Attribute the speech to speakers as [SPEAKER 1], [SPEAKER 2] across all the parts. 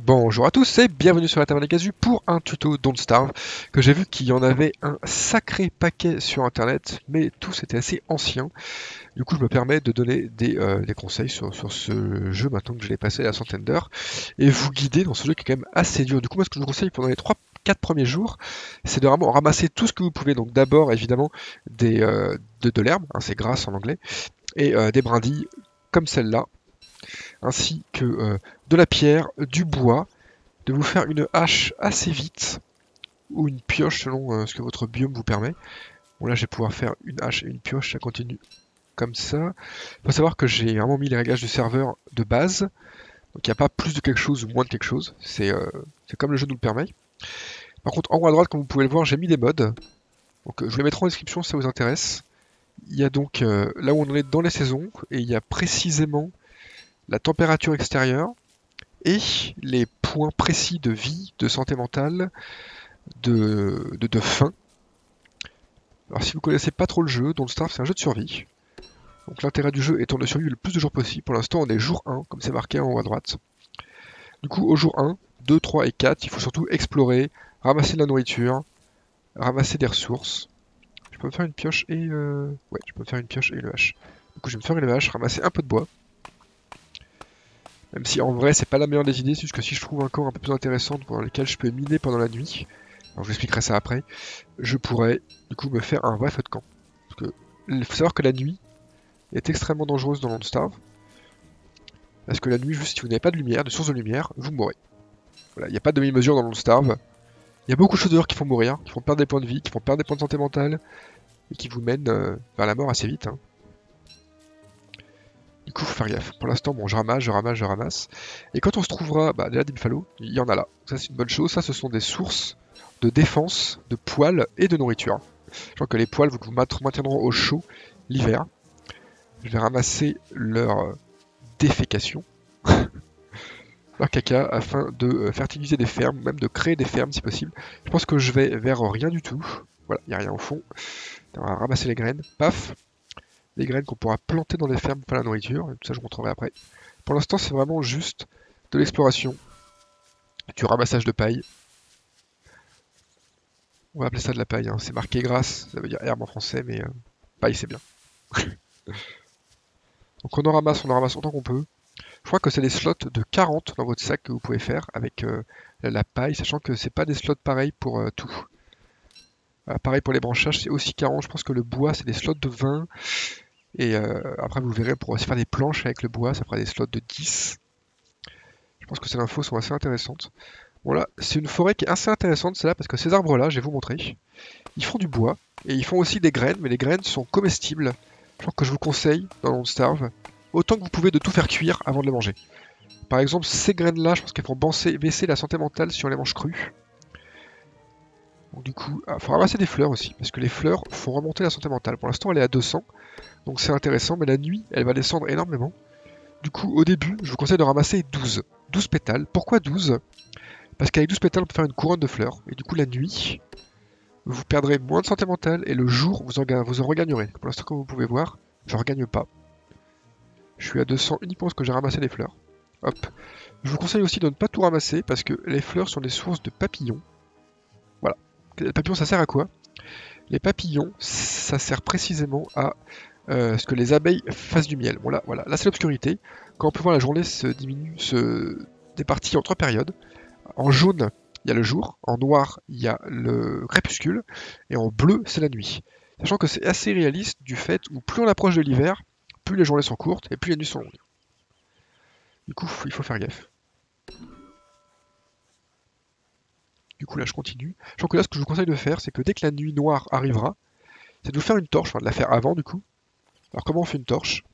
[SPEAKER 1] Bonjour à tous et bienvenue sur la taverne des Casus pour un tuto Don't Starve que j'ai vu qu'il y en avait un sacré paquet sur internet mais tous étaient assez anciens du coup je me permets de donner des, euh, conseils sur, ce jeu maintenant que je l'ai passé à la centaine d'heures et vous guider dans ce jeu qui est quand même assez dur. Du coup moi ce que je vous conseille pendant les 3 4 premiers jours c'est de ramasser tout ce que vous pouvez. Donc d'abord évidemment euh, de, l'herbe hein, c'est grasse en anglais et euh, des brindilles comme celle-là ainsi que euh, de la pierre, du bois, de vous faire une hache assez vite, ou une pioche selon euh, ce que votre biome vous permet. Bon là je vais pouvoir faire une hache et une pioche, ça continue comme ça. Il faut savoir que j'ai vraiment mis les réglages du serveur de base, donc il n'y a pas plus de quelque chose ou moins de quelque chose, euh, c'est comme le jeu nous le permet. Par contre en haut à droite comme vous pouvez le voir j'ai mis des modes, donc je vous les mettrai en description si ça vous intéresse. Il y a donc là où on est dans les saisons, et il y a précisément la température extérieure et les points précis de vie, de santé mentale, de, faim. Alors si vous connaissez pas trop le jeu, Don't Starve c'est un jeu de survie. Donc l'intérêt du jeu étant de survivre le plus de jours possible. Pour l'instant on est jour 1, comme c'est marqué en haut à droite. Du coup au jour 1, 2, 3 et 4, il faut surtout explorer, ramasser de la nourriture, ramasser des ressources. Je peux me faire une pioche et... Euh... Ouais, je peux me faire une pioche et le hache. Du coup je vais me faire une hache, ramasser un peu de bois. Même si en vrai c'est pas la meilleure des idées, c'est que si je trouve un corps un peu plus intéressant pour lequel je peux miner pendant la nuit, alors je vous expliquerai ça après, je pourrais du coup me faire un vrai feu de camp. Parce que il faut savoir que la nuit est extrêmement dangereuse dans Starve. Parce que la nuit, juste si vous n'avez pas de lumière, de source de lumière, vous mourrez. Voilà, il n'y a pas de demi-mesure dans Starve. Il y a beaucoup de choses dehors qui font mourir, qui font perdre des points de vie, qui font perdre des points de santé mentale, et qui vous mènent euh, vers la mort assez vite. Hein. Coup, faut gaffe. Pour l'instant, bon, je ramasse, je ramasse, je ramasse. Et quand on se trouvera bah, déjà des il y en a là. Ça, c'est une bonne chose. Ça, ce sont des sources de défense, de poils et de nourriture. Je crois que les poils vous, vous maintiendront au chaud l'hiver. Je vais ramasser leur euh, défécation, leur caca, afin de euh, fertiliser des fermes, même de créer des fermes si possible. Je pense que je vais vers rien du tout. Voilà, il n'y a rien au fond. On va ramasser les graines. Paf les graines qu'on pourra planter dans les fermes pour la nourriture, tout ça je vous montrerai après. Pour l'instant c'est vraiment juste de l'exploration, du ramassage de paille. On va appeler ça de la paille, hein. c'est marqué grasse, ça veut dire herbe en français, mais euh, paille c'est bien. Donc on en ramasse, on en ramasse autant qu'on peut. Je crois que c'est des slots de 40 dans votre sac que vous pouvez faire avec euh, la paille, sachant que c'est pas des slots pareils pour euh, tout. pareil pour les branchages, c'est aussi 40. Je pense que le bois, c'est des slots de 20. Et euh, après, vous verrez, pour aussi faire des planches avec le bois, ça fera des slots de 10. Je pense que ces infos sont assez intéressantes. Bon là, c'est une forêt qui est assez intéressante, celle-là, parce que ces arbres-là, je vais vous montrer, ils font du bois, et ils font aussi des graines, mais les graines sont comestibles. Je crois que je vous conseille, dans Don't Starve, autant que vous pouvez de tout faire cuire avant de les manger. Par exemple, ces graines-là, je pense qu'elles font baisser la santé mentale si on les mange crues. Donc du coup, il ah, faut ramasser des fleurs aussi, parce que les fleurs font remonter la santé mentale. Pour l'instant, elle est à 200, donc c'est intéressant, mais la nuit, elle va descendre énormément. Du coup, au début, je vous conseille de ramasser 12. 12 pétales. Pourquoi 12 Parce qu'avec 12 pétales, on peut faire une couronne de fleurs. Et du coup, la nuit, vous perdrez moins de santé mentale, et le jour, vous en, regagnerez. Pour l'instant, comme vous pouvez voir, je ne regagne pas. Je suis à 200 uniquement parce que j'ai ramassé des fleurs. Hop. Je vous conseille aussi de ne pas tout ramasser, parce que les fleurs sont des sources de papillons. Les papillons, ça sert à quoi? Les papillons, ça sert précisément à euh, ce que les abeilles fassent du miel. Voilà, voilà. Là c'est l'obscurité. Quand on peut voir la journée se diminue, se départit en trois périodes. En jaune, il y a le jour, en noir, il y a le crépuscule, et en bleu, c'est la nuit. Sachant que c'est assez réaliste du fait où plus on approche de l'hiver, plus les journées sont courtes et plus les nuits sont longues. Du coup, il faut faire gaffe. Du coup, là, je continue. Je que là, ce que je vous conseille de faire, c'est que dès que la nuit noire arrivera, c'est de vous faire une torche, enfin de la faire avant, du coup, alors comment on fait une torche?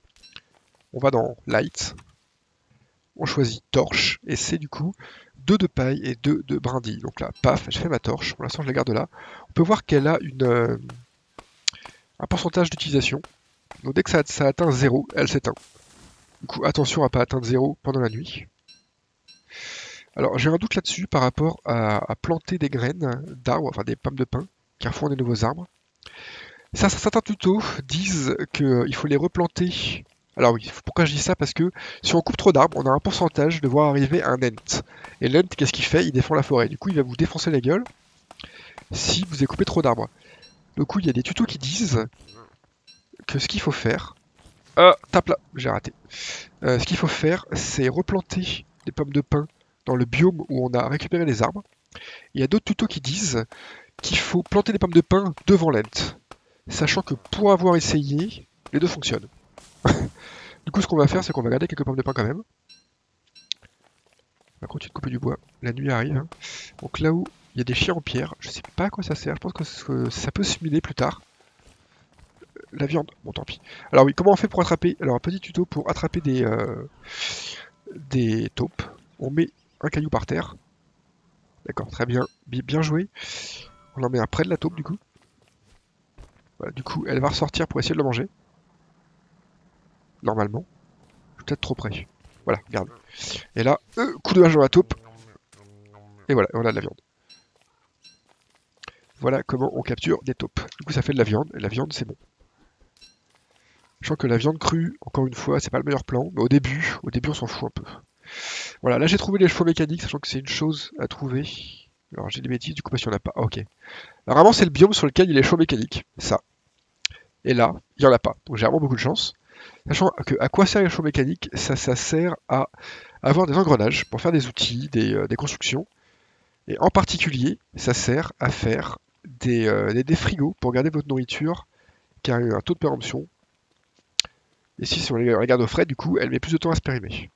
[SPEAKER 1] On va dans Light, on choisit torche, et c'est du coup 2 de paille et 2 de brindilles. Donc là, paf, je fais ma torche, pour l'instant je la garde là. On peut voir qu'elle a euh, un pourcentage d'utilisation. Donc dès que ça, atteint 0, elle s'éteint. Du coup, attention à ne pas atteindre 0 pendant la nuit. Alors j'ai un doute là-dessus par rapport à, planter des graines d'arbres, enfin des pommes de pin, car font des nouveaux arbres. Certains tutos disent qu'il faut les replanter Alors oui, pourquoi je dis ça? Parce que si on coupe trop d'arbres, on a un pourcentage de voir arriver un ent. Et l'ent, qu'est-ce qu'il fait? Il défend la forêt. Du coup, il va vous défoncer la gueule si vous avez coupé trop d'arbres. Du coup, il y a des tutos qui disent que ce qu'il faut faire... Ah, tape là, j'ai raté. Euh, ce qu'il faut faire, c'est replanter des pommes de pin dans le biome où on a récupéré les arbres. Il y a d'autres tutos qui disent qu'il faut planter des pommes de pin devant l'ent. Sachant que pour avoir essayé, les deux fonctionnent. du coup, ce qu'on va faire, c'est qu'on va garder quelques pommes de pin quand même. On va continuer de couper du bois. La nuit arrive. Hein. Donc là où il y a des chiens en pierre, je sais pas à quoi ça sert. Je pense que ça peut se miner plus tard. La viande, bon tant pis. Alors oui, comment on fait pour attraper? Alors un petit tuto pour attraper des, euh, des taupes. On met un caillou par terre. D'accord, très bien. Bien joué. On en met un près de la taupe du coup. du coup, elle va ressortir pour essayer de le manger. Normalement. Peut-être trop près. Voilà, regarde. Et là, euh, coup de hache dans la taupe. Et voilà, on a de la viande. Voilà comment on capture des taupes. Du coup, ça fait de la viande, et la viande, c'est bon. Je sens que la viande crue, encore une fois, c'est pas le meilleur plan, mais au début, au début, on s'en fout un peu. Voilà, là j'ai trouvé les chevaux mécaniques, sachant que c'est une chose à trouver. Alors j'ai des bêtises, du coup, parce qu'il n'y en a pas. ok. Alors vraiment, c'est le biome sur lequel il y a les chevaux mécaniques. Ça. Et là, il n'y en a pas. Donc j'ai vraiment beaucoup de chance. Sachant que à quoi sert les chevaux mécaniques? Ça, sert à avoir des engrenages pour faire des outils, des, euh, constructions. Et en particulier, ça sert à faire des, euh, des, frigos pour garder votre nourriture, y a un taux de péremption. Et si, on regarde au frais, du coup, elle met plus de temps à se périmer.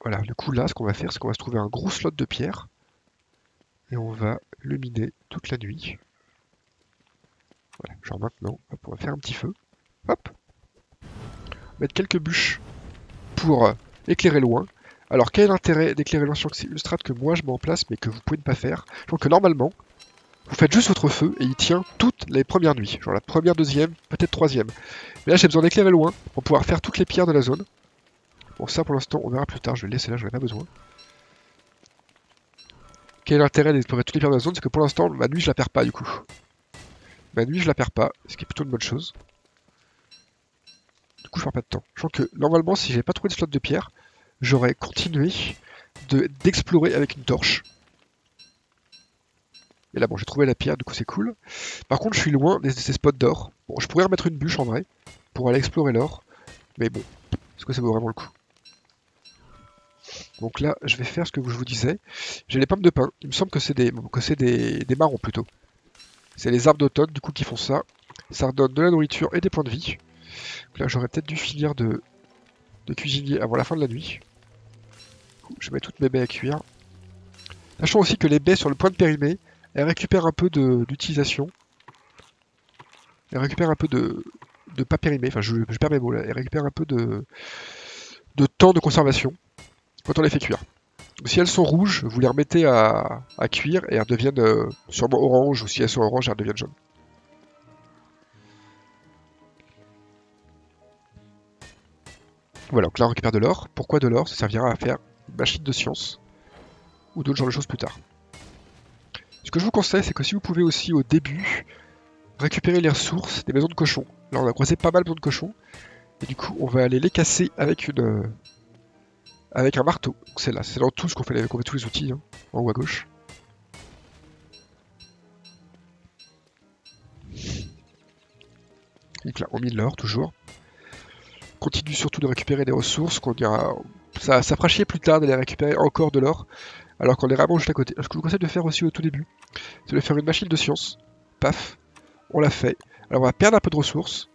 [SPEAKER 1] Voilà, du coup là, ce qu'on va faire, c'est qu'on va se trouver un gros slot de pierre. Et on va le miner toute la nuit. Voilà, genre maintenant, on va faire un petit feu. Hop Mettre quelques bûches pour euh, éclairer loin. Alors quel est l'intérêt d'éclairer loin sur une strat que moi je mets en place mais que vous pouvez ne pas faire? Donc que normalement, vous faites juste votre feu et il tient toutes les premières nuits. Genre la première, deuxième, peut-être troisième. Mais là j'ai besoin d'éclairer loin pour pouvoir faire toutes les pierres de la zone. Bon, ça pour l'instant, on verra plus tard. Je vais laisser là, j'en ai pas besoin. Quel est l'intérêt d'explorer toutes les pierres de la zone? C'est que pour l'instant, ma nuit, je la perds pas du coup. Ma nuit, je la perds pas, ce qui est plutôt une bonne chose. Du coup, je perds pas de temps. Je pense que normalement, si j'avais pas trouvé de slot de pierre, j'aurais continué d'explorer avec une torche. Et là, bon, j'ai trouvé la pierre, du coup, c'est cool. Par contre, je suis loin de ces spots d'or. Bon, je pourrais remettre une bûche en vrai, pour aller explorer l'or. Mais bon, est-ce que ça vaut vraiment le coup? Donc là, je vais faire ce que je vous disais. J'ai les pommes de pin. Il me semble que c'est des, des, marrons plutôt. C'est les arbres d'automne du coup qui font ça. Ça redonne de la nourriture et des points de vie. Donc là, j'aurais peut-être dû finir de, de cuisiner avant la fin de la nuit. Je mettre toutes mes baies à cuire. Sachant aussi que les baies sur le point de périmé, elles récupèrent un peu d'utilisation. Elles récupèrent un peu de, de pas périmé. Enfin, je, perds mes là. Elles récupèrent un peu de, de temps de conservation quand on les fait cuire. si elles sont rouges, vous les remettez à, cuire et elles deviennent euh, sûrement orange, ou si elles sont oranges, elles deviennent jaunes. Voilà, donc là on récupère de l'or. Pourquoi de l'or? Ça servira à faire une machine de science ou d'autres genres de choses plus tard. Ce que je vous conseille, c'est que si vous pouvez aussi au début récupérer les ressources des maisons de cochons. Là on a croisé pas mal de maisons de cochons. Et du coup on va aller les casser avec une, avec un marteau. C'est là, c'est dans tout ce qu'on fait, fait tous les outils, hein, en haut à gauche. Donc là, on mine l'or toujours. Continue surtout de récupérer des ressources. Ça, ça fera chier plus tard d'aller récupérer encore de l'or, alors qu'on est vraiment juste à côté. Ce que je vous conseille de faire aussi au tout début, c'est de faire une machine de science. Paf, on l'a fait. Alors on va perdre un peu de ressources.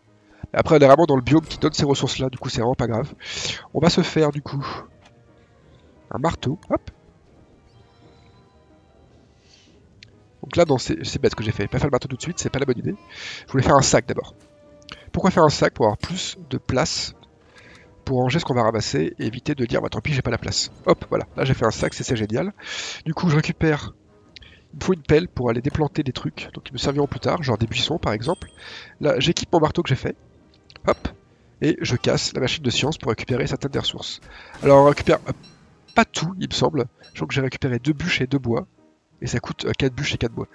[SPEAKER 1] Après on est vraiment dans le biome qui donne ces ressources là, du coup c'est vraiment pas grave. On va se faire du coup un marteau, hop. Donc là, c'est bête ce que j'ai fait. Pas faire le marteau tout de suite, c'est pas la bonne idée. Je voulais faire un sac d'abord. Pourquoi faire un sac Pour avoir plus de place pour ranger ce qu'on va ramasser et éviter de dire bah tant pis j'ai pas la place. Hop, voilà, là j'ai fait un sac, c'est génial. Du coup je récupère, il me faut une pelle pour aller déplanter des trucs, donc ils me serviront plus tard, genre des buissons par exemple. Là j'équipe mon marteau que j'ai fait, hop, et je casse la machine de science pour récupérer certaines ressources. Alors on récupère pas tout, il me semble. Je crois que j'ai récupéré deux bûches et deux bois. Et ça coûte 4 euh, bûches et 4 bois.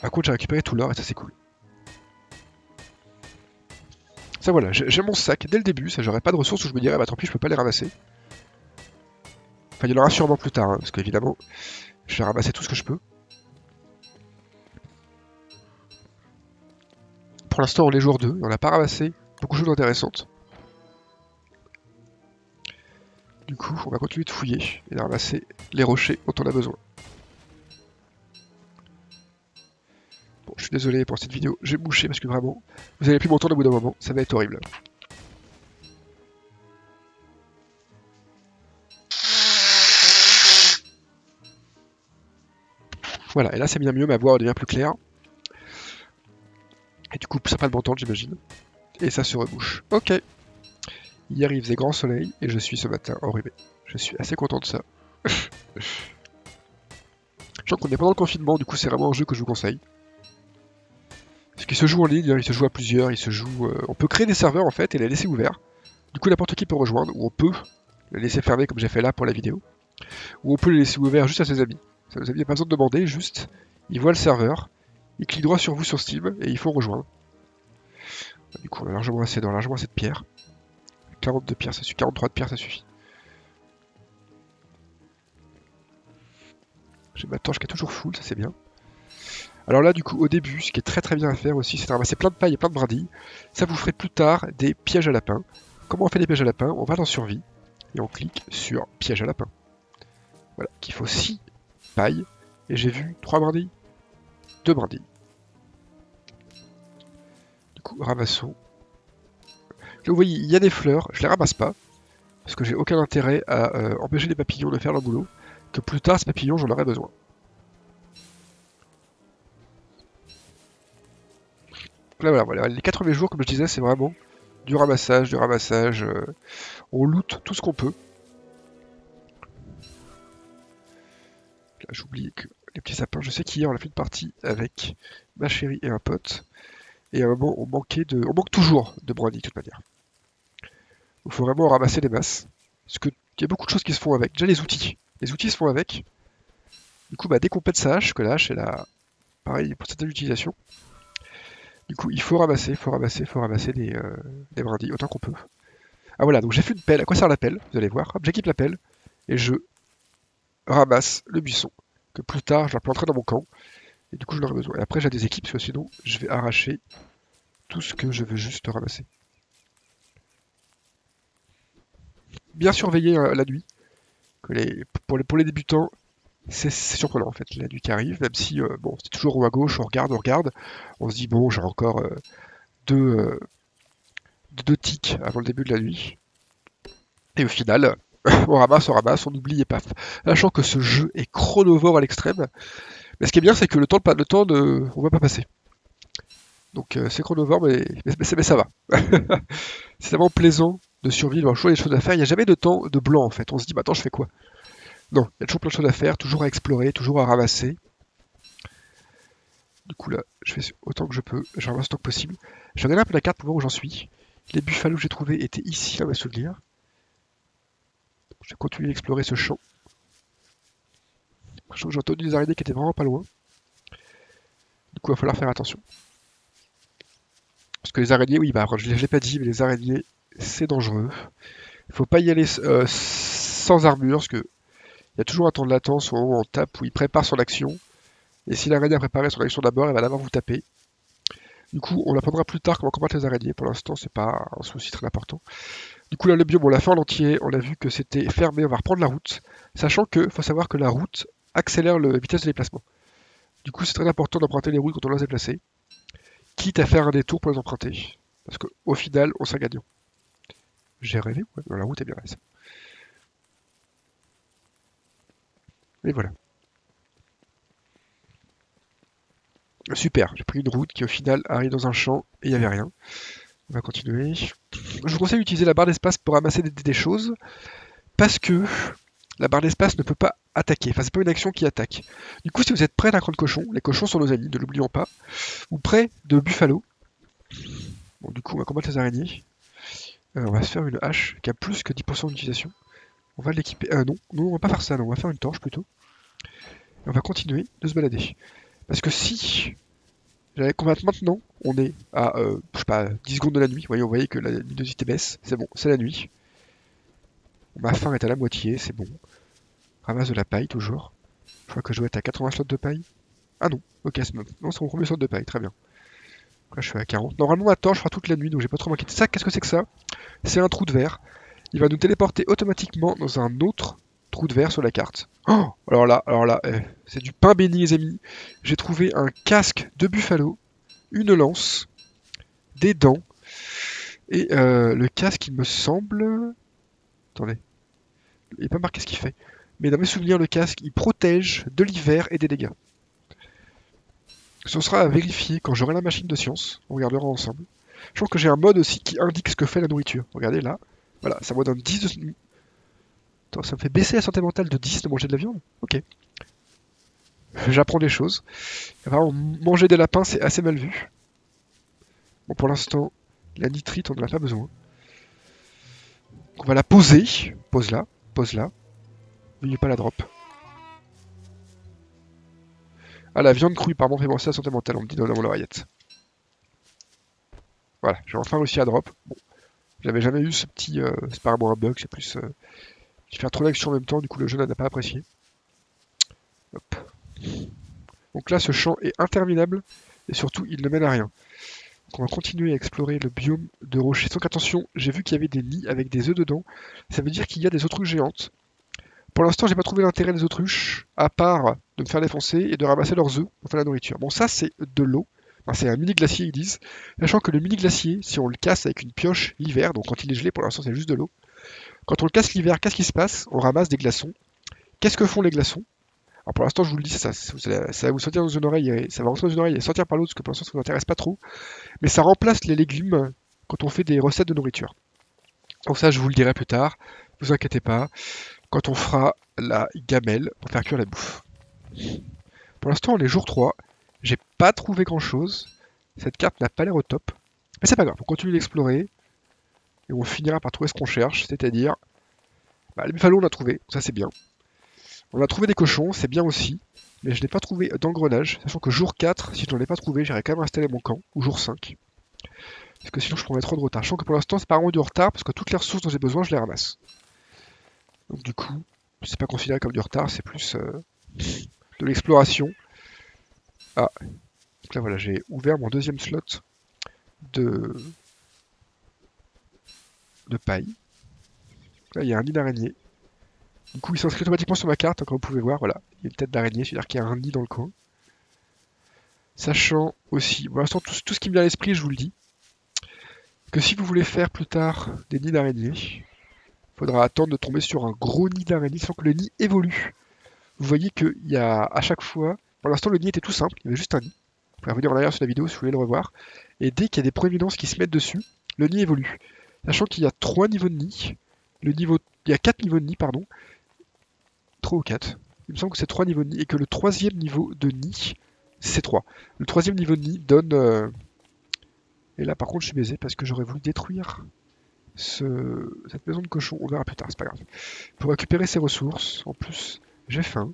[SPEAKER 1] Par contre, j'ai récupéré tout l'or et ça c'est cool. Ça voilà, j'ai mon sac dès le début, ça j'aurais pas de ressources où je me dirais bah tant pis je peux pas les ramasser. Enfin il y en aura sûrement plus tard, hein, parce qu'évidemment je vais ramasser tout ce que je peux. Pour l'instant on est jour 2, on n'a pas ramassé beaucoup de choses intéressantes. Du coup on va continuer de fouiller et de ramasser les rochers dont on a besoin. je suis désolé pour cette vidéo, j'ai bouché parce que vraiment, vous allez plus m'entendre au bout d'un moment, ça va être horrible. Voilà, et là c'est bien mieux, ma voix devient plus claire. Et du coup, ça pas de m'entendre, j'imagine. Et ça se rebouche. Ok. Il arrive des grands soleils et je suis ce matin enrhumé. Je suis assez content de ça. je sens qu'on est pendant le confinement, du coup c'est vraiment un jeu que je vous conseille. Parce qu'il se joue en ligne, il se joue à plusieurs, il se joue. Euh, on peut créer des serveurs en fait et les laisser ouverts. Du coup, n'importe qui peut rejoindre, ou on peut les laisser fermer comme j'ai fait là pour la vidéo. Ou on peut les laisser ouverts juste à ses amis. Ça vous a pas besoin de demander, juste ils voient le serveur, ils cliquent droit sur vous sur Steam et ils font rejoindre. Du coup, on a largement assez d'or, largement assez de pierres. 42 pierres, ça suffit. 43 de pierres, ça suffit. J'ai ma torche qui est toujours full, ça c'est bien. Alors là, du coup, au début, ce qui est très très bien à faire aussi, c'est de ramasser plein de paille et plein de brindilles. Ça vous ferait plus tard des pièges à lapins. Comment on fait des pièges à lapins On va dans survie et on clique sur piège à lapin. Voilà, qu'il faut 6 pailles. Et j'ai vu 3 brindilles. 2 brindilles. Du coup, ramassons. Vous voyez, il y a des fleurs, je les ramasse pas. Parce que j'ai aucun intérêt à euh, empêcher les papillons de faire leur boulot. Que plus tard, ces papillons, j'en aurai besoin. là, voilà, les 80 jours, comme je disais, c'est vraiment du ramassage, du ramassage. Euh, on loot tout ce qu'on peut. Là, j'oublie que les petits sapins. Je sais qu'hier, on a fait une partie avec ma chérie et un pote. Et à un moment, on manquait de. On manque toujours de brandy, de toute manière. Il faut vraiment ramasser des masses. Parce qu'il y a beaucoup de choses qui se font avec. Déjà, les outils. Les outils se font avec. Du coup, bah, dès qu'on pète sa hache, que la hache est là, pareil pour cette utilisation, du coup, il faut ramasser, il faut ramasser, il faut ramasser des, euh, des brindilles autant qu'on peut. Ah voilà, donc j'ai fait une pelle. À quoi sert la pelle? Vous allez voir. J'équipe la pelle et je ramasse le buisson que plus tard je vais planterai dans mon camp. Et du coup, je l'aurai besoin. Et après, j'ai des équipes parce que sinon, je vais arracher tout ce que je veux juste ramasser. Bien surveiller euh, la nuit. Pour, les, débutants, c'est surprenant en fait, la nuit qui arrive, même si euh, bon, c'est toujours haut à gauche, on regarde, on regarde, on se dit bon, j'ai encore euh, deux, deux tics avant le début de la nuit. Et au final, on ramasse, on ramasse, on oublie et paf. Sachant que ce jeu est chronovore à l'extrême. Mais ce qui est bien, c'est que le temps, le temps de, on va pas passer. Donc c'est chronovore, mais, mais, ça va. c'est vraiment plaisant de choisir des choses à faire. Il n'y a jamais de temps de blanc en fait. On se dit, bah attends, je fais quoi? Non, il y a toujours plein de choses à faire, toujours à explorer, toujours à ramasser. Du coup là, je fais autant que je peux, je ramasse autant que possible. Je vais regarder un peu la carte pour voir où j'en suis. Les buffalo que j'ai trouvés étaient ici, à ma souvenir. Je vais continuer d'explorer ce champ. J'ai entendu des araignées qui étaient vraiment pas loin. Du coup, il va falloir faire attention. Parce que les araignées, oui, bah, je ne l'ai pas dit, mais les araignées, c'est dangereux. Il faut pas y aller euh, sans armure, parce que il y a toujours un temps de latence où on tape, où il prépare son action. Et si l'araignée a préparé son action d'abord, elle va d'abord vous taper. Du coup, on apprendra plus tard comment combattre les araignées. Pour l'instant, c'est pas un souci très important. Du coup, là, le biome, on l'a fait en entier. On a vu que c'était fermé. On va reprendre la route. Sachant que, faut savoir que la route accélère la vitesse de déplacement. Du coup, c'est très important d'emprunter les routes quand on doit se déplacer. Quitte à faire un détour pour les emprunter. Parce qu'au final, on sera gagnant. J'ai rêvé, la route est bien là. Et voilà. Super, j'ai pris une route qui au final arrive dans un champ et il n'y avait rien. On va continuer. Je vous conseille d'utiliser la barre d'espace pour ramasser des, choses, parce que la barre d'espace ne peut pas attaquer. Enfin, c'est pas une action qui attaque. Du coup, si vous êtes près d'un cran de cochon, les cochons sont nos amis, ne l'oublions pas, ou près de buffalo. Bon, du coup, on va combattre les araignées. Euh, on va se faire une hache qui a plus que 10% d'utilisation. On va l'équiper. Ah non, non, on va pas faire ça, non, on va faire une torche plutôt. on va continuer de se balader. Parce que si J'allais combattre maintenant. On est à, euh, je sais pas, 10 secondes de la nuit. Vous voyez, vous voyez que la luminosité baisse. C'est bon, c'est la nuit. Ma faim est à la moitié, c'est bon. Ramasse de la paille toujours. Je crois que je dois être à 80 slots de paille. Ah non, ok, c'est mon premier slot de paille, très bien. Là, je suis à 40. Normalement, ma torche fera toute la nuit, donc j'ai pas trop m'inquiéter. Ça, qu'est-ce que c'est que ça? C'est un trou de verre. Il va nous téléporter automatiquement dans un autre trou de verre sur la carte. Oh alors là, alors là, eh, c'est du pain béni, les amis. J'ai trouvé un casque de buffalo, une lance, des dents, et euh, le casque, il me semble... Attendez. Il n'est pas marqué ce qu'il fait. Mais dans mes souvenirs, le casque, il protège de l'hiver et des dégâts. Ce sera à vérifier quand j'aurai la machine de science. On regardera ensemble. Je pense que j'ai un mode aussi qui indique ce que fait la nourriture. Regardez là. Voilà, ça me donne 10 de... Attends, ça me fait baisser la santé mentale de 10 de manger de la viande? Ok. J'apprends des choses. manger des lapins, c'est assez mal vu. Bon, pour l'instant, la nitrite, on n'en a pas besoin. On va la poser. Pose là, pose là. N'oubliez pas la drop. Ah, la viande crue, pardon, fait penser à santé mentale, on me dit dans mon oreillette. Voilà, j'ai enfin réussi à drop. Bon, j'avais jamais eu ce petit... Euh, c'est pas vraiment un bug, c'est plus... Euh, faire trop d'actions en même temps, du coup le jeu n'a pas apprécié. Donc là, ce champ est interminable, et surtout, il ne mène à rien. Donc on va continuer à explorer le biome de rochers. Donc attention, j'ai vu qu'il y avait des nids avec des œufs dedans. Ça veut dire qu'il y a des autruches géantes. Pour l'instant, j'ai pas trouvé l'intérêt des autruches, à part de me faire défoncer et de ramasser leurs œufs pour faire la nourriture. Bon, ça, c'est de l'eau. c'est un mini glacier, ils disent. Sachant que le mini glacier, si on le casse avec une pioche l'hiver, donc quand il est gelé, pour l'instant, c'est juste de l'eau. Quand on le casse l'hiver, qu'est-ce qui se passe? On ramasse des glaçons. Qu'est-ce que font les glaçons? Alors pour l'instant, je vous le dis, ça, ça, va vous sortir dans une oreille, et, ça va rentrer dans une oreille et sortir par l'autre, parce que pour l'instant, ça ne vous intéresse pas trop. Mais ça remplace les légumes quand on fait des recettes de nourriture. Donc ça, je vous le dirai plus tard. Ne vous inquiétez pas. Quand on fera la gamelle pour faire cuire la bouffe. Pour l'instant, on est jour 3. J'ai pas trouvé grand chose. Cette carte n'a pas l'air au top. Mais c'est pas grave, on continue d'explorer. Et on finira par trouver ce qu'on cherche, c'est-à-dire... Bah, les buffalo, on a trouvé, ça c'est bien. On a trouvé des cochons, c'est bien aussi, mais je n'ai pas trouvé d'engrenage, sachant que jour 4, si je n'en ai pas trouvé, j'irai quand même installer mon camp, ou jour 5. Parce que sinon je prendrais trop de retard. Je sens que pour l'instant c'est pas vraiment du retard, parce que toutes les ressources dont j'ai besoin, je les ramasse. Donc du coup, c'est pas considéré comme du retard, c'est plus euh, de l'exploration. Ah, donc là voilà, j'ai ouvert mon deuxième slot de, de paille. Là il y a un nid d'araignée. Du coup, il s'inscrit automatiquement sur ma carte, comme vous pouvez voir. Voilà, il y a une tête d'araignée, c'est-à-dire qu'il y a un nid dans le coin. Sachant aussi, pour l'instant, tout, ce qui me vient à l'esprit, je vous le dis, que si vous voulez faire plus tard des nids d'araignée, faudra attendre de tomber sur un gros nid d'araignée sans que le nid évolue. Vous voyez qu'il y a à chaque fois, pour l'instant, le nid était tout simple, il y avait juste un nid. Vous pouvez revenir en arrière sur la vidéo si vous voulez le revoir. Et dès qu'il y a des proéminences qui se mettent dessus, le nid évolue. Sachant qu'il y a trois niveaux de nid, le niveau, il y a quatre niveaux de nid, pardon, 3 ou 4. Il me semble que c'est 3 niveaux de nid et que le troisième niveau de nid, c'est 3. Le troisième niveau de nid donne... Euh, et là par contre je suis baisé parce que j'aurais voulu détruire ce... cette maison de cochon. On verra plus tard, c'est pas grave. Pour récupérer ses ressources, en plus j'ai faim.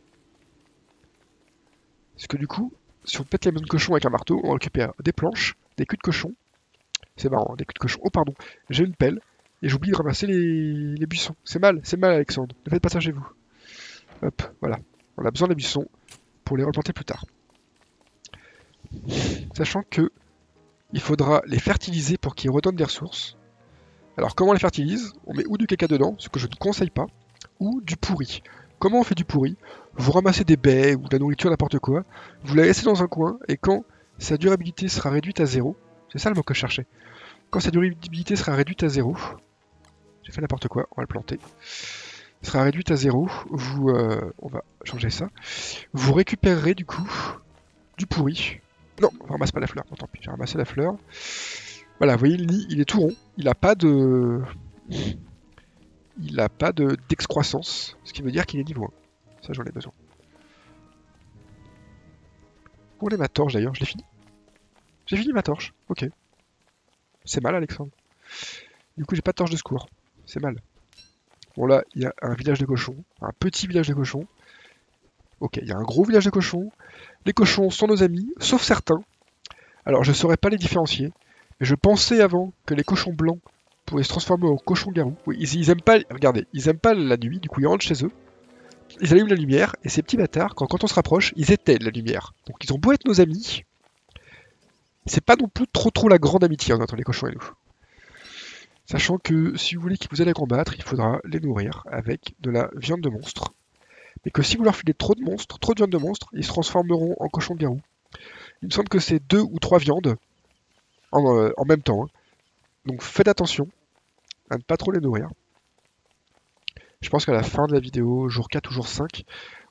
[SPEAKER 1] Parce que du coup, si on pète la maison de cochon avec un marteau, on récupère des planches, des culs de cochon. C'est marrant, des culs de cochon. Oh pardon, j'ai une pelle. Et j'oublie de ramasser les, les buissons. C'est mal, c'est mal Alexandre. Ne faites pas ça chez vous. Hop, voilà. On a besoin des buissons pour les replanter plus tard. Sachant que il faudra les fertiliser pour qu'ils redonnent des ressources. Alors comment on les fertilise On met ou du caca dedans, ce que je ne conseille pas, ou du pourri. Comment on fait du pourri? Vous ramassez des baies ou de la nourriture, n'importe quoi, vous la laissez dans un coin, et quand sa durabilité sera réduite à zéro, c'est ça le mot que je cherchais, quand sa durabilité sera réduite à zéro, j'ai fait n'importe quoi, on va le planter, sera réduite à zéro. Vous, euh, on va changer ça. Vous récupérerez du coup du pourri. Non, on ramasse pas la fleur. tant pis, j'ai ramassé la fleur. Voilà, vous voyez le nid, il est tout rond. Il n'a pas de, il n'a pas de d'excroissance, ce qui veut dire qu'il est niveau 1. Ça, j'en ai besoin. Où est ma torche d'ailleurs? Je l'ai fini? J'ai fini ma torche. Ok. C'est mal, Alexandre. Du coup, j'ai pas de torche de secours. C'est mal. Bon là, il y a un village de cochons, un petit village de cochons. Ok, il y a un gros village de cochons. Les cochons sont nos amis, sauf certains. Alors, je saurais pas les différencier, je pensais avant que les cochons blancs pouvaient se transformer en cochons garous. Oui, ils, ils aiment pas, regardez, ils aiment pas la nuit, du coup ils rentrent chez eux, ils allument la lumière, et ces petits bâtards, quand, on se rapproche, ils éteignent la lumière. Donc ils ont beau être nos amis, c'est pas non plus trop trop la grande amitié hein, entre les cochons et nous. Sachant que si vous voulez qu'ils vous aillent combattre, il faudra les nourrir avec de la viande de monstre. Mais que si vous leur filez trop de monstres, trop de viande de monstre, ils se transformeront en cochons garous. Il me semble que c'est deux ou trois viandes en, euh, en même temps. hein. Donc faites attention à ne pas trop les nourrir. Je pense qu'à la fin de la vidéo, jour 4 ou jour 5,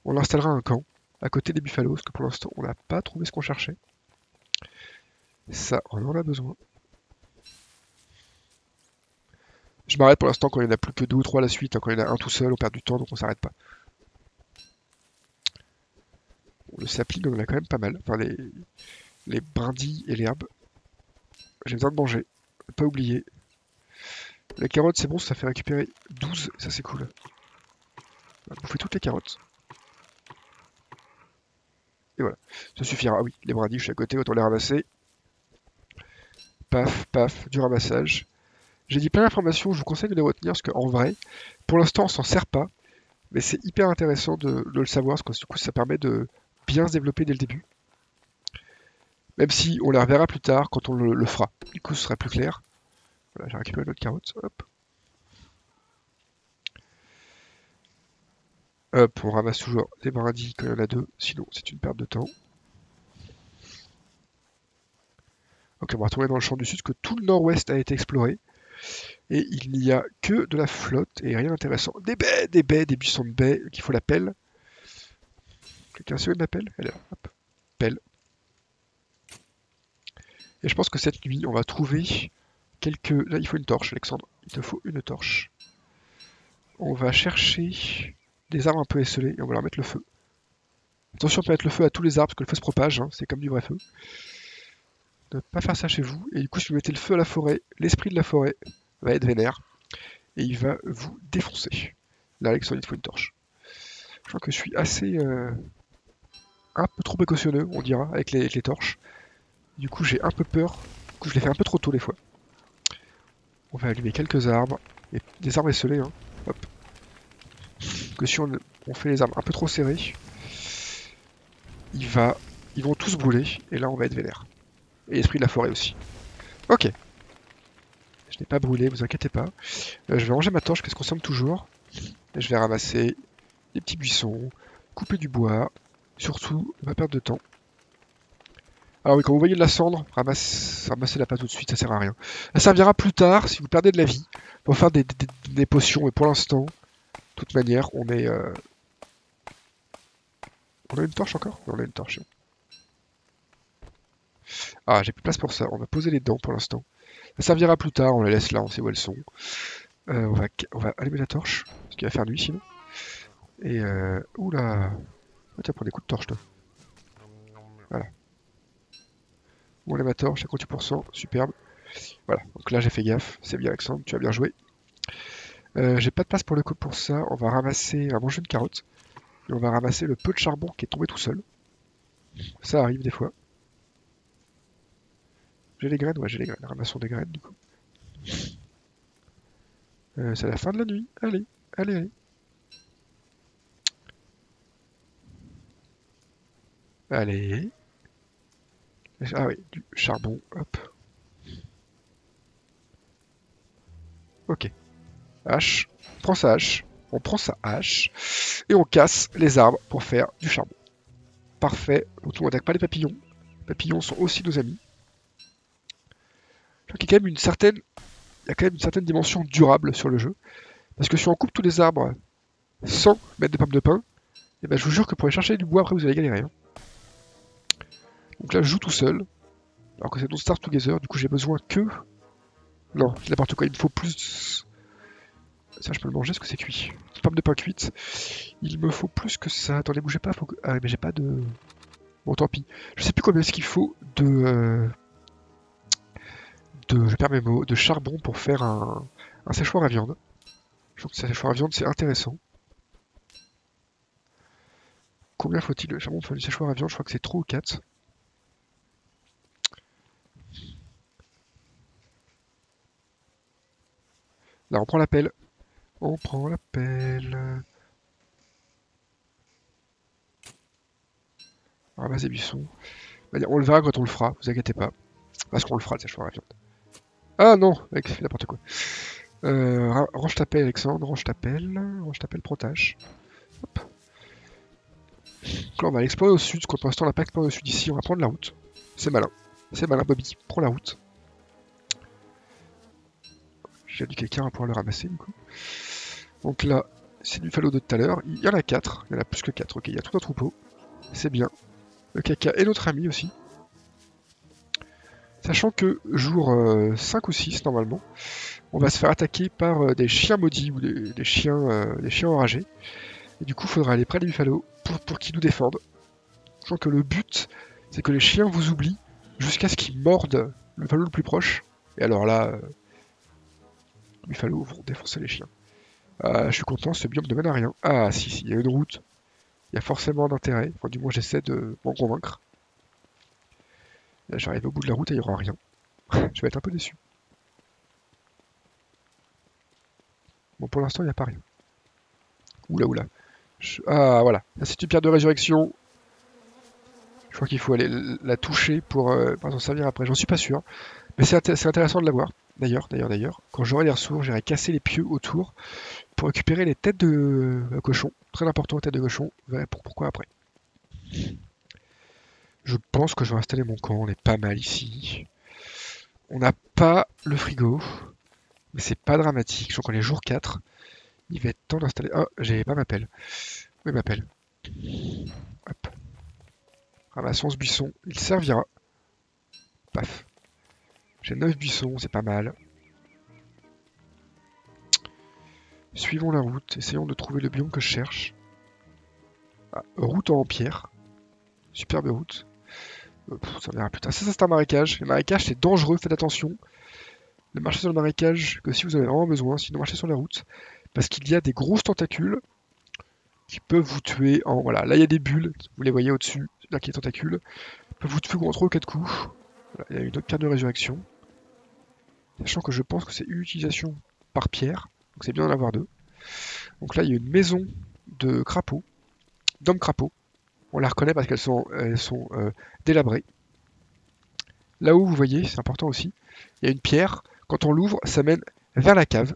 [SPEAKER 1] on installera un camp à côté des buffalos, parce que pour l'instant on n'a pas trouvé ce qu'on cherchait. Ça, on en a besoin. Je m'arrête pour l'instant quand il n'y en a plus que deux ou trois à la suite. hein. Quand il y en a un tout seul, on perd du temps, donc on s'arrête pas. Bon, le sapling, on en a quand même pas mal. Enfin, les, les brindilles et l'herbe. J'ai besoin de manger. Pas oublier. La carotte, c'est bon, ça fait récupérer 12. Ça, c'est cool. On va bouffer toutes les carottes. Et voilà. Ça suffira. Ah oui, les brindilles, je à côté, autant les ramasser. Paf, paf, du ramassage. J'ai dit plein d'informations, je vous conseille de les retenir parce qu'en vrai, pour l'instant, on s'en sert pas. Mais c'est hyper intéressant de le savoir parce que du coup, ça permet de bien se développer dès le début. Même si on les reverra plus tard quand on le, fera. Du coup, ce sera plus clair. Voilà, j'ai récupéré notre carotte. Hop. Hop, on ramasse toujours des brindilles quand il y en a deux, sinon c'est une perte de temps. Ok, on va retourner dans le champ du sud, que tout le nord-ouest a été exploré. Et il n'y a que de la flotte et rien d'intéressant. Des baies, des baies, des buissons de baies qu'il faut la pelle. Quelqu'un sait où Elle est là, hop. Pelle. Et je pense que cette nuit, on va trouver quelques... Là, il faut une torche, Alexandre. Il te faut une torche. On va chercher des arbres un peu esselés et on va leur mettre le feu. Attention à pas mettre le feu à tous les arbres parce que le feu se propage, hein, c'est comme du vrai feu. Ne pas faire ça chez vous. Et du coup, si vous mettez le feu à la forêt, l'esprit de la forêt va être vénère et il va vous défoncer. Là, Alexandre, il te faut une torche. Je crois que je suis assez euh, un peu trop précautionneux, on dira, avec les torches. Du coup, j'ai un peu peur. Du coup, je l'ai fait un peu trop tôt des fois. On va allumer quelques arbres. Et des arbres esselés, hein. Hop. Que si on, fait les arbres un peu trop serrés, va, ils vont tous brûler. Et là, on va être vénère. Et l'esprit de la forêt aussi. Ok. Je n'ai pas brûlé, vous inquiétez pas. Euh, je vais ranger ma torche, qu'est-ce qu'on consomme toujours. Je vais ramasser des petits buissons, couper du bois. Surtout, pas perdre de temps. Alors oui, quand vous voyez de la cendre, ramasse- ramassez la pas tout de suite, ça sert à rien. Ça servira plus tard, si vous perdez de la vie, pour faire des, potions. Mais pour l'instant, de toute manière, on est... euh, On a une torche encore? On a une torche. Ah, j'ai plus de place pour ça. On va poser les dents pour l'instant. Ça servira plus tard, on les laisse là, on sait où elles sont. Euh, on, va, on va allumer la torche, parce qu'il va faire nuit sinon. Et euh... Oula Ah, Tiens, prends des coups de torche toi. Voilà. Bon, là, ma torche, 58%, superbe. Voilà, donc là j'ai fait gaffe, c'est bien Alexandre, tu as bien joué. Euh, j'ai pas de place pour le coup pour ça, on va ramasser, on va manger une carotte. Et on va ramasser le peu de charbon qui est tombé tout seul. Ça arrive des fois. J'ai les graines, ouais j'ai les graines, ramassons des graines du coup. Euh, c'est la fin de la nuit, allez, allez, allez. Allez. Ah oui, du charbon, hop. Ok. Hache, on prend sa hache, on prend sa hache, et on casse les arbres pour faire du charbon. Parfait, donc on n'attaque pas les papillons. Les papillons sont aussi nos amis. Crois qu'il y a quand même une certaine, il y a quand même une certaine dimension durable sur le jeu. Parce que si on coupe tous les arbres sans mettre de pommes de pin, et ben je vous jure que pour aller chercher du bois après vous allez galérer. hein. Donc là je joue tout seul. Alors que c'est Don't Start Together, du coup j'ai besoin que... Non, c'est n'importe quoi, il me faut plus... Ça je peux le manger, est-ce que c'est cuit Pomme de pain cuite. Il me faut plus que ça. Attendez, bougez pas, faut que... Ah mais j'ai pas de... Bon tant pis. Je sais plus combien est-ce qu'il faut de... euh, De... Je perds mes mots. De charbon pour faire un, un séchoir à viande. Je trouve que ce séchoir à viande c'est intéressant. Combien faut-il de charbon pour faire du séchoir à viande? Je crois que c'est 3 ou 4. Là, on prend la pelle. On prend la pelle. Ramasse les buissons. On le verra quand on le fera, vous inquiétez pas. Parce qu'on le fera, le à viande. Ah non, n'importe quoi. Euh, range ta pelle, Alexandre, range ta pelle, range ta pelle, protage. Hop. là, on va aller explorer au sud, que pour l'instant, on n'a pas exploré au sud ici, on va prendre la route. C'est malin. C'est malin, Bobby. Prends la route. J'ai dit quelqu'un pouvoir le ramasser, du coup. Donc là, c'est du falot de tout à l'heure. Il y en a 4. Il y en a plus que 4. Ok, il y a tout un troupeau. C'est bien. Le caca est notre ami aussi. Sachant que jour 5 euh, ou 6 normalement, on va se faire attaquer par euh, des chiens maudits ou des, chiens, euh, des chiens enragés. Et du coup, il faudra aller près des buffalo pour, pour qu'ils nous défendent. Sachant que le but, c'est que les chiens vous oublient jusqu'à ce qu'ils mordent le buffalo le plus proche. Et alors là, buffalo vont défoncer les chiens. je suis content, ce biome ne mène à rien. Ah si, il y a une route il y a forcément d'intérêt. Enfin, du moins, j'essaie de m'en convaincre. Là, j'arrive au bout de la route et il n'y aura rien. je vais être un peu déçu. Bon, pour l'instant, il n'y a pas rien. Oula, oula. Ah, voilà. c'est une pierre de résurrection. Je crois qu'il faut aller la toucher pour, euh, s'en servir après. J'en suis pas sûr. Mais c'est intéressant de la voir. D'ailleurs, d'ailleurs, d'ailleurs. Quand j'aurai les ressources, j'irai casser les pieux autour pour récupérer les têtes de euh, cochon. Très important, les têtes de cochon. Pourquoi après. Je pense que je vais installer mon camp. On est pas mal ici. On n'a pas le frigo. Mais c'est pas dramatique. Je qu'on est jour 4. Il va être temps d'installer... Oh, j'ai pas ma pelle. Oui, ma pelle? Ramassons ce buisson. Il servira. Paf. J'ai 9 buissons, c'est pas mal. Suivons la route, essayons de trouver le biome que je cherche. Ah, route en pierre. Superbe route. Euh, ça verra plus. Ça, c'est un marécage. Le marécage, c'est dangereux, faites attention. Ne marchez sur le marécage que si vous avez vraiment besoin, sinon marchez sur la route. Parce qu'il y a des grosses tentacules qui peuvent vous tuer en... Voilà, là il y a des bulles, vous les voyez au-dessus, là qui est tentacules. Peuvent vous tuer en 3 ou 4 coups. il y a une autre carte de résurrection. Sachant que je pense que c'est une utilisation par pierre, donc c'est bien d'en avoir deux. Donc là, il y a une maison de crapauds, d'hommes crapauds. On la reconnaît parce qu'elles sont, euh, délabrées. Là où vous voyez, c'est important aussi, il y a une pierre. Quand on l'ouvre, ça mène vers la cave.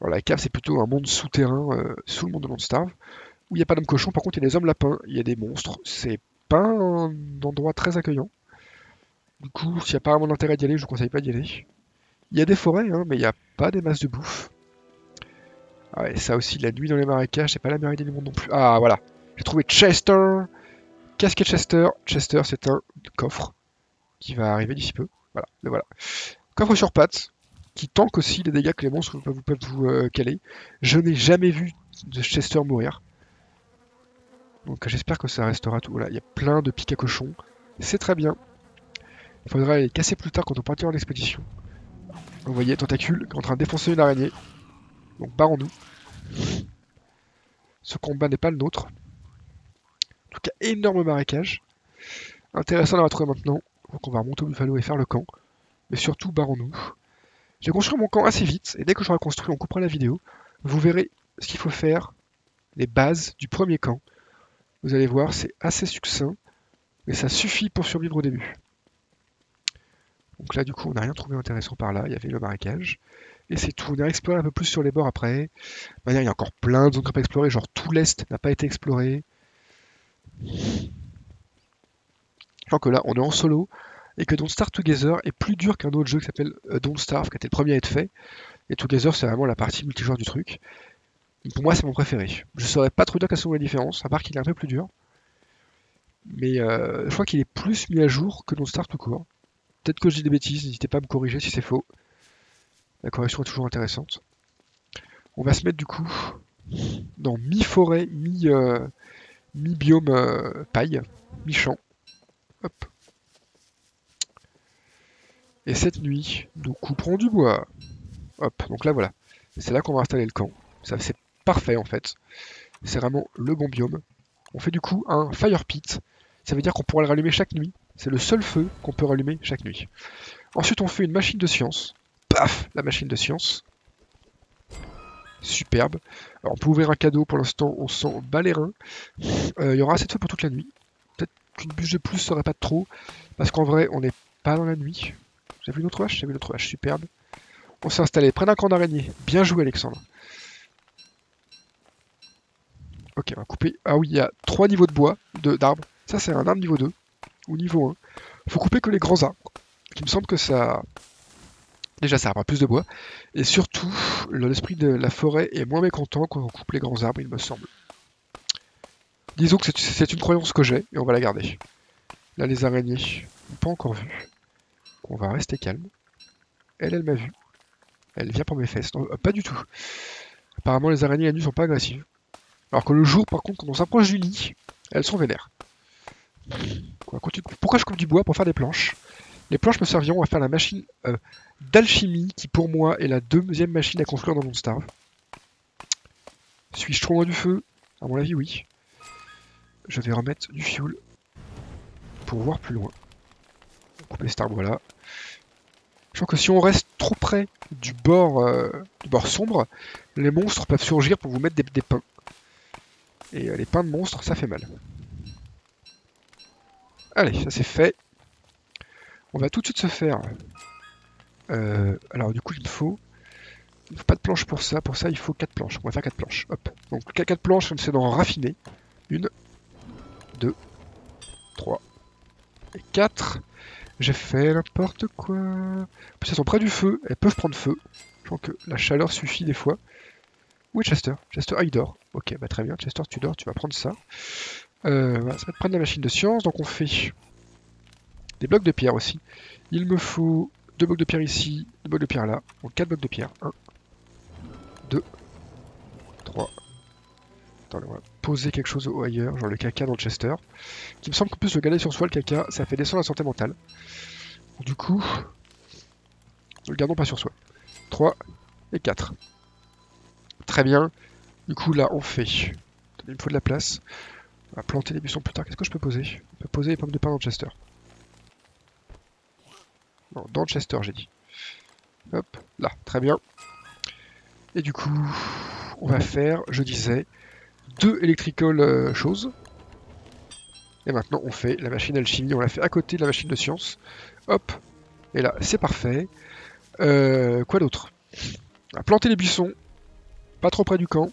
[SPEAKER 1] la cave, c'est plutôt un monde souterrain euh, sous le monde de Londstarve, où il n'y a pas d'hommes cochons. Par contre, il y a des hommes lapins, il y a des monstres. C'est pas un endroit très accueillant. Du coup, s'il n'y a pas vraiment d'intérêt d'y aller, je vous conseille pas d'y aller. Il y a des forêts, hein, mais il n'y a pas des masses de bouffe. Ah et ça aussi, la nuit dans les marécages, c'est pas la meilleure idée du monde non plus. Ah, voilà. J'ai trouvé Chester. Casquette Chester. Chester, c'est un coffre qui va arriver d'ici peu. Voilà, le voilà. Coffre sur pattes, qui tank aussi les dégâts que les monstres peuvent vous, vous euh, caler. Je n'ai jamais vu de Chester mourir. Donc j'espère que ça restera tout. Voilà, il y a plein de pics à cochon. C'est très bien. Il faudra les casser plus tard quand on partira en expédition. Vous voyez, Tentacule en train de défoncer une araignée. Donc barrons-nous. Ce combat n'est pas le nôtre. En tout cas, énorme marécage. Intéressant la retrouver maintenant. Donc on va remonter au Buffalo et faire le camp. Mais surtout, barrons-nous. J'ai construit mon camp assez vite, et dès que j'aurai construit, on coupera la vidéo. Vous verrez ce qu'il faut faire, les bases du premier camp. Vous allez voir, c'est assez succinct, mais ça suffit pour survivre au début. Donc là, du coup, on n'a rien trouvé intéressant par là. Il y avait le marécage. Et c'est tout. On a exploré un peu plus sur les bords après. il y a encore plein de zones à explorer. Genre tout l'est n'a pas été exploré. Je que là, on est en solo. Et que Don't Starve Together est plus dur qu'un autre jeu qui s'appelle euh, Don't Starve, qui était le premier à être fait. Et Together, c'est vraiment la partie multijoueur du truc. pour moi, c'est mon préféré. Je saurais pas trop dire quelle sont les différences, à part qu'il est un peu plus dur. Mais euh, je crois qu'il est plus mis à jour que Don't Starve tout court. Peut-être que je dis des bêtises, n'hésitez pas à me corriger si c'est faux. La correction est toujours intéressante. On va se mettre du coup dans mi-forêt, mi-biome euh, paille, mi-champ. Hop. Et cette nuit, nous couperons du bois. Hop, donc là voilà. C'est là qu'on va installer le camp. Ça c'est parfait en fait. C'est vraiment le bon biome. On fait du coup un fire pit. Ça veut dire qu'on pourra le rallumer chaque nuit c'est le seul feu qu'on peut rallumer chaque nuit. Ensuite, on fait une machine de science. Paf La machine de science. Superbe. Alors on peut ouvrir un cadeau, pour l'instant on s'en bat les reins. Euh, il y aura assez de feu pour toute la nuit. Peut-être qu'une bûche de plus serait pas trop, parce qu'en vrai on n'est pas dans la nuit. J'ai vu notre hache? J'ai vu notre hache, superbe. On s'est installé près d'un camp d'araignée. Bien joué Alexandre. Ok, on va couper. Ah oui, il y a trois niveaux de bois, d'arbres. Ça c'est un arbre niveau 2, ou niveau 1. Il faut couper que les grands arbres. Il me semble que ça Déjà, ça aura plus de bois. Et surtout, l'esprit de la forêt est moins mécontent quand on coupe les grands arbres, il me semble. Disons que c'est une croyance que j'ai, et on va la garder. Là, les araignées, pas encore vu. On va rester calme. Elle, elle m'a vu. Elle vient pour mes fesses. Euh, pas du tout. Apparemment, les araignées la nuit sont pas agressives. Alors que le jour, par contre, quand on s'approche du lit, elles sont vénères. Pourquoi je coupe du bois Pour faire des planches? Les planches me serviront à faire la machine euh, d'alchimie qui pour moi est la deuxième machine à construire dans mon Star. Suis-je trop loin du feu? À mon avis oui. Je vais remettre du fuel pour voir plus loin. Couper cet arbre là. Je crois que si on reste trop près du bord, euh, du bord sombre, les monstres peuvent surgir pour vous mettre des, des pains. Et euh, les pains de monstres, ça fait mal. Allez, ça c'est fait. On va tout de suite se faire. Euh, alors du coup il me faut. Il faut pas de planche pour ça. Pour ça il faut 4 planches. On va faire 4 planches. Hop. Donc 4 planches, c'est dans raffiner. 1, 2, 3 et 4. J'ai fait n'importe quoi. Puis elles sont près du feu, elles peuvent prendre feu. Je pense que la chaleur suffit des fois. Où est Chester? Chester, ah il dort. Ok, bah très bien. Chester, tu dors, tu vas prendre ça. Euh, ça va prendre la machine de science. Donc on fait des blocs de pierre aussi. Il me faut deux blocs de pierre ici, deux blocs de pierre là. Donc quatre blocs de pierre. 1, 2, 3. Attendez, on va poser quelque chose ailleurs, genre le caca dans le Chester. Qui me semble qu'en plus le garder sur soi, le caca, ça fait descendre la santé mentale. Du coup, ne le gardons pas sur soi. 3 et 4. Très bien. Du coup, là, on fait. Il me faut de la place. On va planter des buissons plus tard. Qu'est-ce que je peux poser On peut poser les pommes de pain dans le Chester. Non, Chester, j'ai dit. Hop, là, très bien. Et du coup, on va faire, je disais, deux electrical euh, choses. Et maintenant, on fait la machine alchimie. On l'a fait à côté de la machine de science. Hop, et là, c'est parfait. Euh, quoi d'autre? On va planter les buissons. Pas trop près du camp.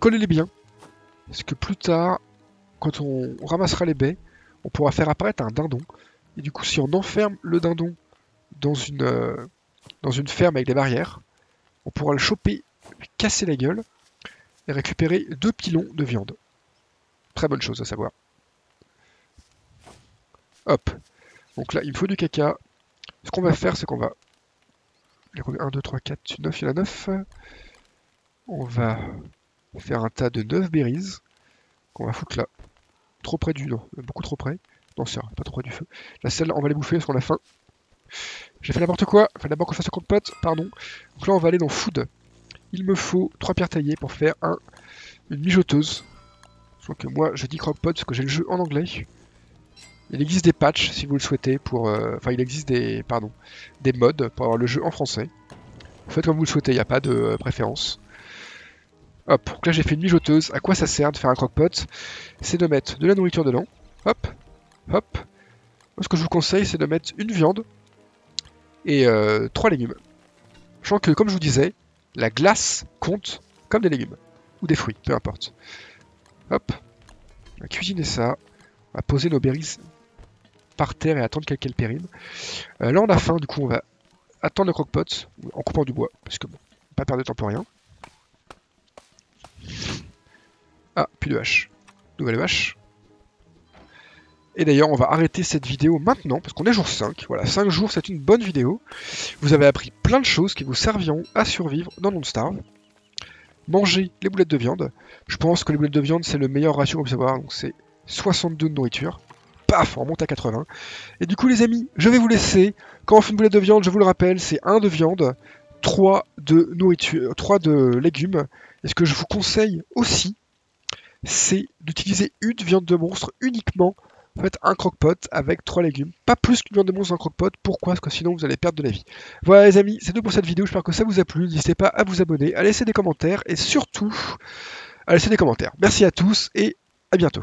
[SPEAKER 1] Collez-les bien. Parce que plus tard, quand on ramassera les baies, on pourra faire apparaître un dindon. Et du coup, si on enferme le dindon dans une, euh, ferme avec des barrières, on pourra le choper, casser la gueule et récupérer deux pilons de viande. Très bonne chose à savoir. Hop. Donc là, il me faut du caca. Ce qu'on va faire, c'est qu'on va... 1, 2, 3, 4, 9, il y en a 9. On va faire un tas de 9 berries qu'on va foutre là trop près du... Non, beaucoup trop près. Non, c'est pas trop près du feu. La selle, on va les bouffer parce qu'on a faim. J'ai fait n'importe quoi. Enfin, d'abord qu'on fasse le croque-pot, pardon. Donc là, on va aller dans Food. Il me faut trois pierres taillées pour faire un, une mijoteuse. Crois que moi, je dis croque-pot parce que j'ai le jeu en anglais. Il existe des patchs, si vous le souhaitez, pour... Euh, enfin, il existe des... Pardon. Des modes pour avoir le jeu en français. Faites comme vous le souhaitez, il n'y a pas de euh, préférence. Hop, donc là j'ai fait une mijoteuse. À quoi ça sert de faire un croque-pot? C'est de mettre de la nourriture dedans. Hop, hop. Ce que je vous conseille, c'est de mettre une viande et euh, trois légumes. Sens que, comme je vous disais, la glace compte comme des légumes. Ou des fruits, peu importe. Hop, on va cuisiner ça. On va poser nos berries par terre et attendre qu'elles périment. Euh, là on a faim, du coup on va attendre le croque-pot en coupant du bois. Parce que bon, pas perdre de temps pour rien. Ah, plus de hache. Nouvelle hache. Et d'ailleurs, on va arrêter cette vidéo maintenant, parce qu'on est jour 5. Voilà, 5 jours, c'est une bonne vidéo. Vous avez appris plein de choses qui vous serviront à survivre dans Non Starve. Manger les boulettes de viande. Je pense que les boulettes de viande, c'est le meilleur ratio qu'on puisse avoir. Donc c'est 62 de nourriture. Paf, on monte à 80. Et du coup, les amis, je vais vous laisser. Quand on fait une boulette de viande, je vous le rappelle, c'est 1 de viande, 3 de nourriture, 3 de légumes. Et ce que je vous conseille aussi, c'est d'utiliser une viande de monstre uniquement faites un croque-pot avec trois légumes. Pas plus qu'une viande de monstre en croque-pot. Pourquoi? Parce que sinon vous allez perdre de la vie. Voilà les amis, c'est tout pour cette vidéo. J'espère que ça vous a plu. N'hésitez pas à vous abonner, à laisser des commentaires et surtout à laisser des commentaires. Merci à tous et à bientôt.